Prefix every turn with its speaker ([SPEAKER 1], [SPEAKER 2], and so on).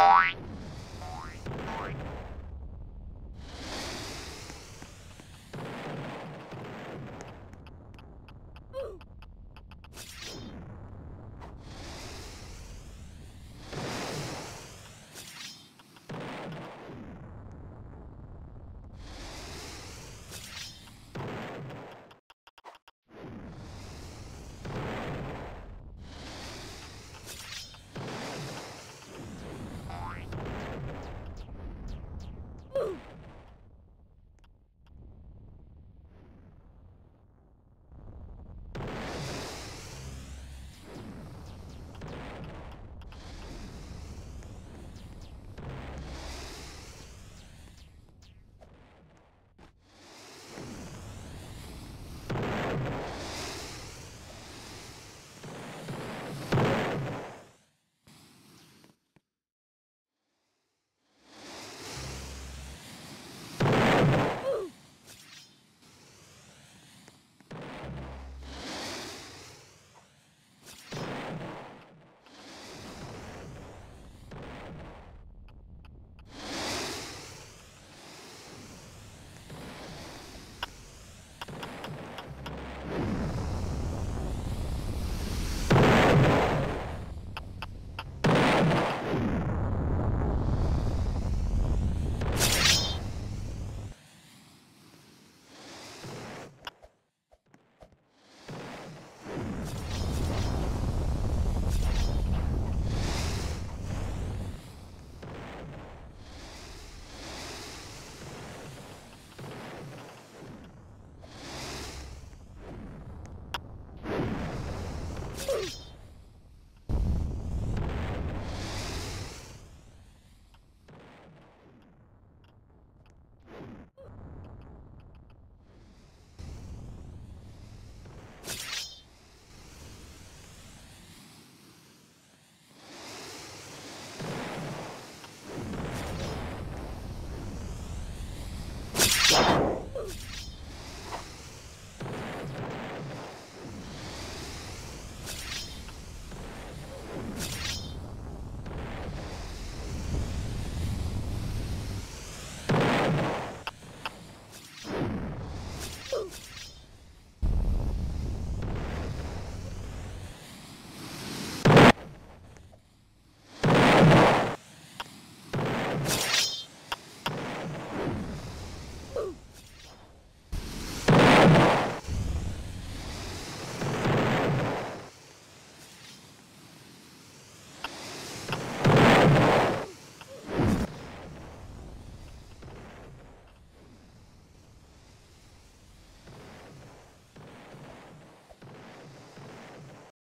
[SPEAKER 1] Bye.